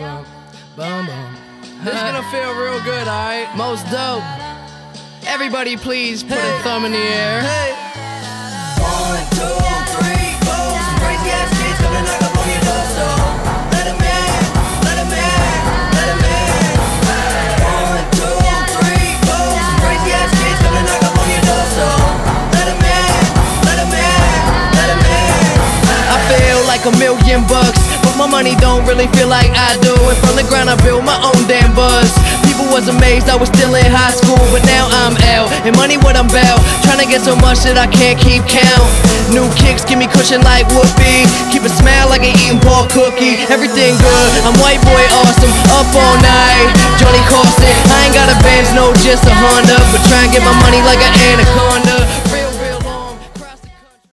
Boom, boom. This is gonna feel real good, alright? Most dope. Everybody, please put Hey. a thumb in the air. Hey. One, two, three, four. Some crazy ass kids knock up on your door, so let 'em in, let 'em in, let 'em in. One, two, three, four. Some crazy ass kids gonna knock up on your door, so let 'em in, let 'em in, let 'em in. I feel like a million bucks, my money don't really feel like I do. And from the ground, I built my own damn buzz. People was amazed I was still in high school, but now I'm out. And money what I'm about, trying to get so much that I can't keep count. New kicks give me cushion like whoopee. Keep a smile like an Eat'n Park cookie. Everything good, I'm white boy awesome. Up all night, Johnny Carson. I ain't got a Benz, no, just a Honda, but try and get my money like.